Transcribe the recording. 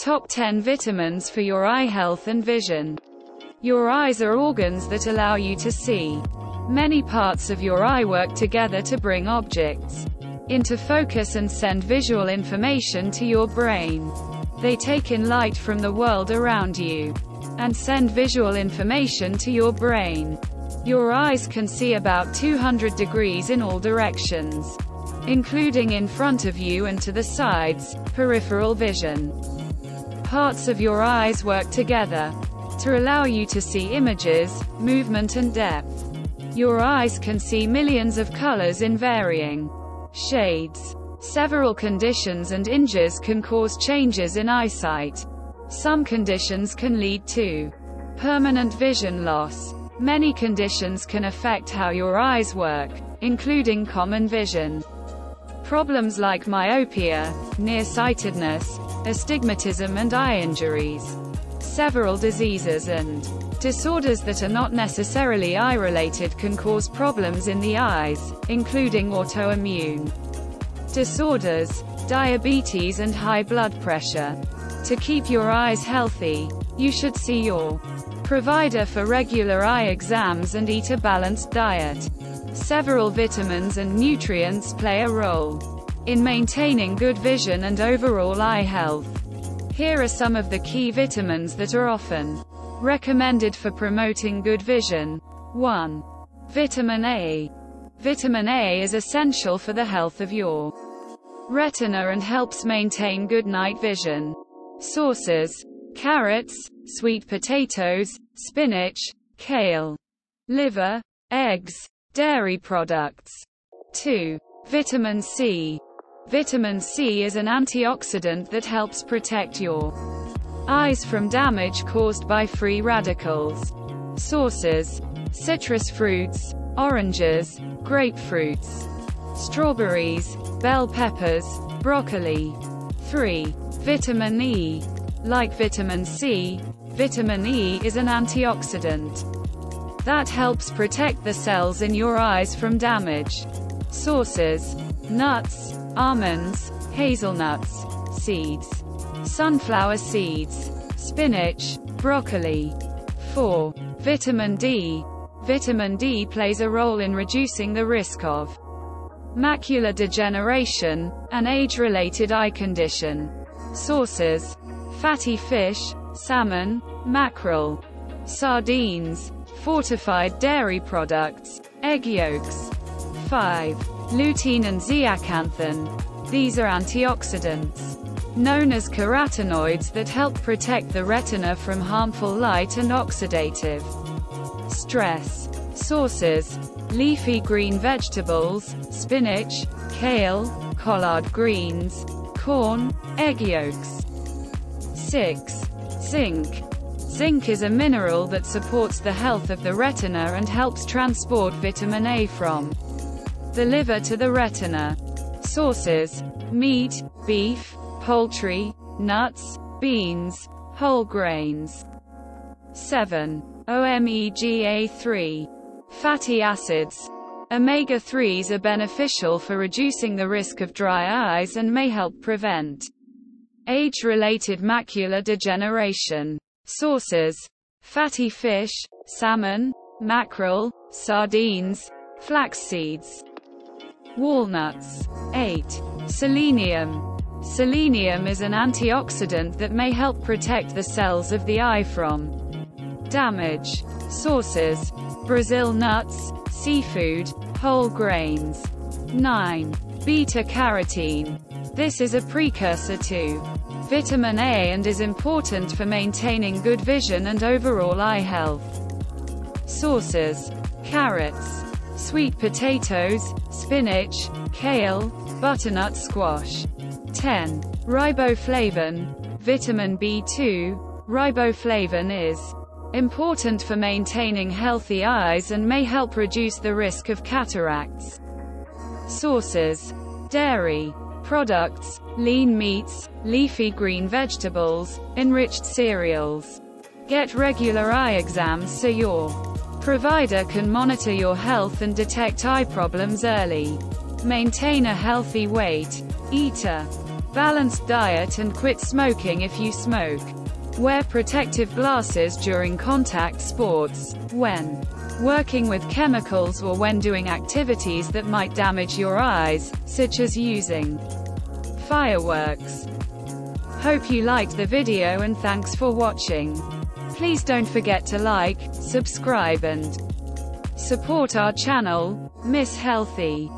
Top 10 vitamins for your eye health and vision. Your eyes are organs that allow you to see. Many parts of your eye work together to bring objects into focus and send visual information to your brain. They take in light from the world around you and send visual information to your brain. Your eyes can see about 200 degrees in all directions, including in front of you and to the sides, peripheral vision. Parts of your eyes work together to allow you to see images, movement and depth. Your eyes can see millions of colors in varying shades. Several conditions and injuries can cause changes in eyesight. Some conditions can lead to permanent vision loss. Many conditions can affect how your eyes work, including common vision. Problems like myopia, nearsightedness, astigmatism and eye injuries. Several diseases and disorders that are not necessarily eye-related can cause problems in the eyes, including autoimmune disorders, diabetes and high blood pressure. To keep your eyes healthy, you should see your provider for regular eye exams and eat a balanced diet. Several vitamins and nutrients play a role in maintaining good vision and overall eye health. Here are some of the key vitamins that are often recommended for promoting good vision. 1. Vitamin A. Vitamin A is essential for the health of your retina and helps maintain good night vision. Sources carrots, sweet potatoes, spinach, kale, liver, eggs, dairy products. 2. Vitamin C. Vitamin C is an antioxidant that helps protect your eyes from damage caused by free radicals. Sources citrus fruits, oranges, grapefruits, strawberries, bell peppers, broccoli. 3. Vitamin E. Like vitamin C, vitamin E is an antioxidant that helps protect the cells in your eyes from damage. Sources Nuts, almonds, hazelnuts, seeds, sunflower seeds, spinach, broccoli. 4. Vitamin D. Vitamin D plays a role in reducing the risk of macular degeneration, an age-related eye condition. Sources fatty fish, salmon, mackerel, sardines, fortified dairy products, egg yolks. 5. Lutein and zeaxanthin. These are antioxidants known as carotenoids that help protect the retina from harmful light and oxidative stress. Sources leafy green vegetables, spinach, kale, collard greens, corn, egg yolks. 6. Zinc. Zinc is a mineral that supports the health of the retina and helps transport vitamin A from the liver to the retina. Sources meat, beef, poultry, nuts, beans, whole grains. 7. OMEGA3. Fatty acids. Omega-3s are beneficial for reducing the risk of dry eyes and may help prevent Age-related macular degeneration. Sources. Fatty fish, salmon, mackerel, sardines, flax seeds. Walnuts. 8. Selenium. Selenium is an antioxidant that may help protect the cells of the eye from damage. Sources. Brazil nuts, seafood, whole grains. 9. Beta-carotene. This is a precursor to vitamin A and is important for maintaining good vision and overall eye health. Sources carrots, sweet potatoes, spinach, kale, butternut squash. 10. Riboflavin, vitamin B2. Riboflavin is important for maintaining healthy eyes and may help reduce the risk of cataracts. Sources dairy, products, lean meats, leafy green vegetables, enriched cereals. Get regular eye exams so your provider can monitor your health and detect eye problems early. Maintain a healthy weight. Eat a Balanced diet and quit smoking if you smoke. Wear protective glasses during contact sports. When working with chemicals or when doing activities that might damage your eyes, such as using fireworks. Hope you liked the video and thanks for watching. Please don't forget to like, subscribe and support our channel, Miss Healthy.